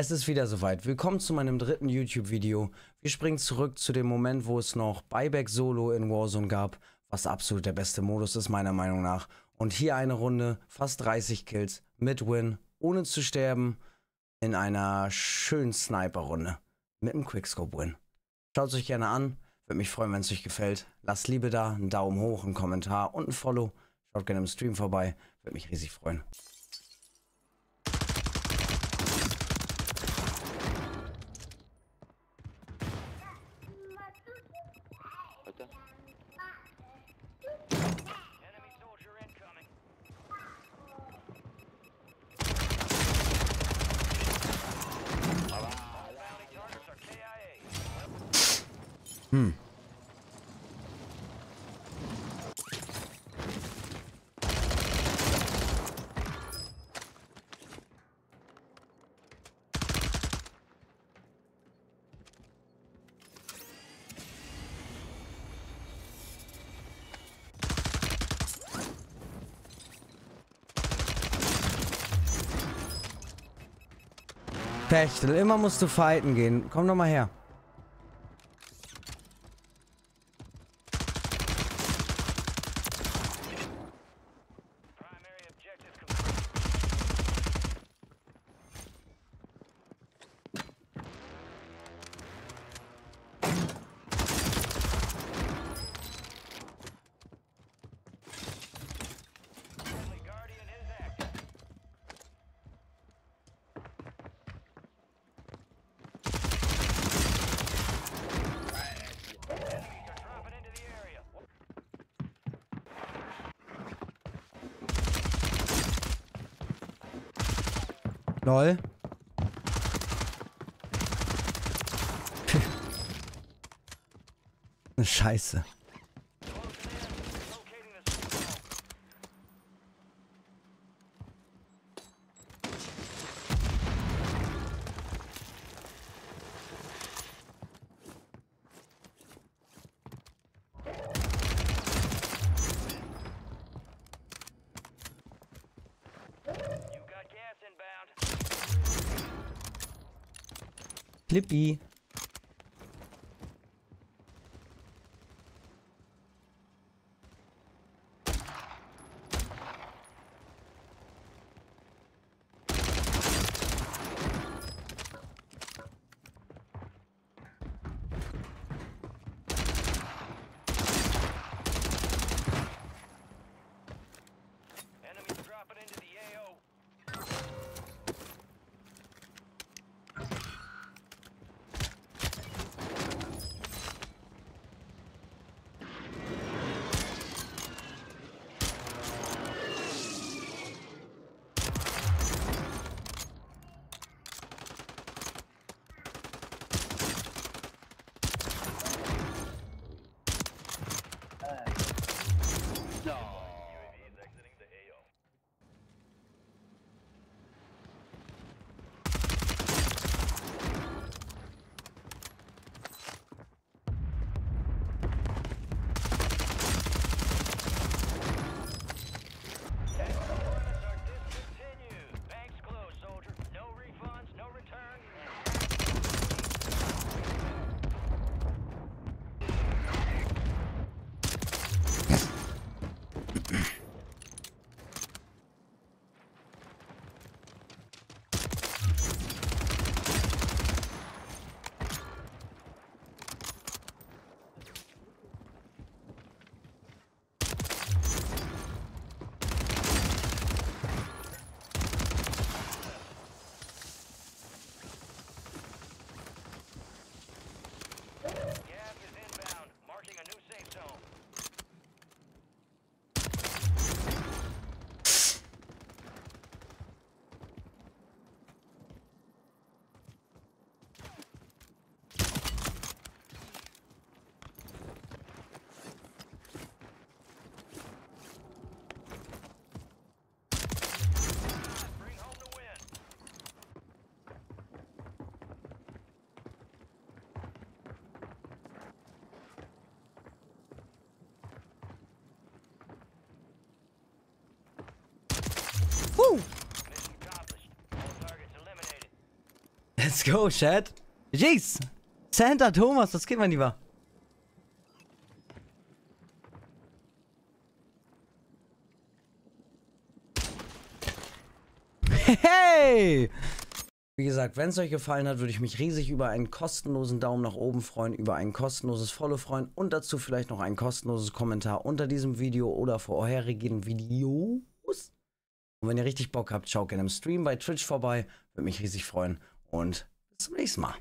Es ist wieder soweit. Willkommen zu meinem dritten YouTube-Video. Wir springen zurück zu dem Moment, wo es noch Buyback Solo in Warzone gab, was absolut der beste Modus ist, meiner Meinung nach. Und hier eine Runde, fast 30 Kills, mit Win, ohne zu sterben, in einer schönen Sniper-Runde. Mit einem Quickscope-Win. Schaut es euch gerne an. Würde mich freuen, wenn es euch gefällt. Lasst Liebe da, einen Daumen hoch, einen Kommentar und ein Follow. Schaut gerne im Stream vorbei. Würde mich riesig freuen. Hm. Pechtel, immer musst du fighten gehen. Komm doch mal her. Lol. Scheiße. Clippy. Woo. Let's go, Chad. Jeez. Santa Thomas, was geht, mein Lieber? Hey! Wie gesagt, wenn es euch gefallen hat, würde ich mich riesig über einen kostenlosen Daumen nach oben freuen, über ein kostenloses Follow freuen und dazu vielleicht noch ein kostenloses Kommentar unter diesem Video oder vorherigen Video. Und wenn ihr richtig Bock habt, schaut gerne im Stream bei Twitch vorbei. Würde mich riesig freuen und bis zum nächsten Mal.